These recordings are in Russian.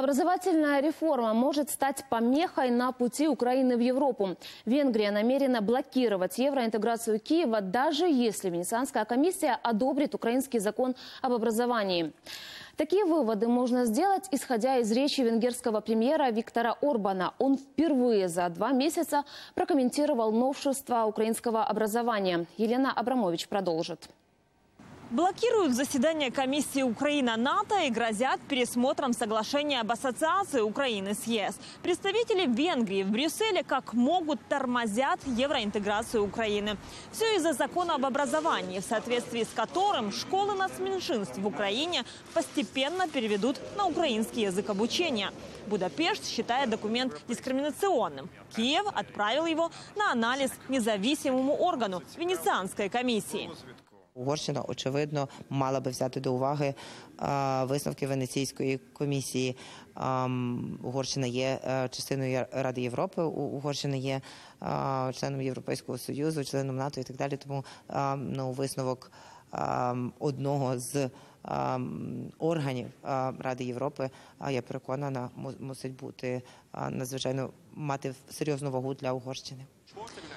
Образовательная реформа может стать помехой на пути Украины в Европу. Венгрия намерена блокировать евроинтеграцию Киева, даже если Венецианская комиссия одобрит украинский закон об образовании. Такие выводы можно сделать, исходя из речи венгерского премьера Виктора Орбана. Он впервые за два месяца прокомментировал новшества украинского образования. Елена Абрамович продолжит. Блокируют заседание комиссии Украина-НАТО и грозят пересмотром соглашения об ассоциации Украины с ЕС. Представители Венгрии в Брюсселе как могут тормозят евроинтеграцию Украины. Все из-за закона об образовании, в соответствии с которым школы нацменьшинств в Украине постепенно переведут на украинский язык обучения. Будапешт считает документ дискриминационным. Киев отправил его на анализ независимому органу – Венецианской комиссии. Угорщина, очевидно, мала би взяти до уваги е, висновки Венеційської комісії. Ем, Угорщина є е, частиною Ради Європи, Угорщина є е, членом Європейського Союзу, членом НАТО і так далі. Тому ем, ну, висновок ем, одного з органів Ради Європи, я переконана, му- мусить бути надзвичайно мати серйозну вагу для Угорщини.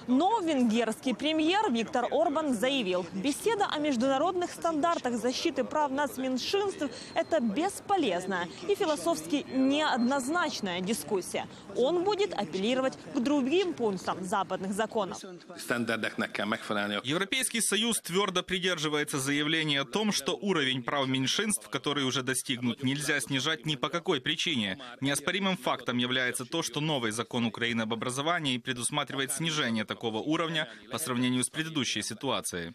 Но венгерский премьер Виктор Орбан заявил, беседа о международных стандартах защиты прав нацменьшинств – это бесполезная и философски неоднозначная дискуссия. Он будет апеллировать к другим пунктам западных законов. Европейский Союз твердо придерживается заявления о том, что уровень прав меньшинств, который уже достигнут, нельзя снижать ни по какой причине. Неоспоримым фактом является то, что новый закон Украины об образовании предусматривает снижение такого уровня по сравнению с предыдущей ситуацией.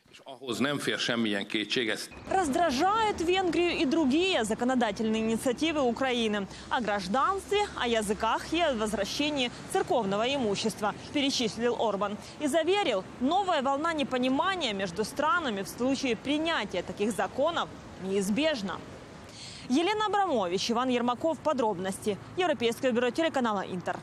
Раздражают Венгрию и другие законодательные инициативы Украины о гражданстве, о языках и о возвращении церковного имущества, перечислил Орбан. И заверил, новая волна непонимания между странами в случае принятия таких законов неизбежна. Елена Абрамович, Иван Ермаков. Подробности. Европейское бюро телеканала «Интер».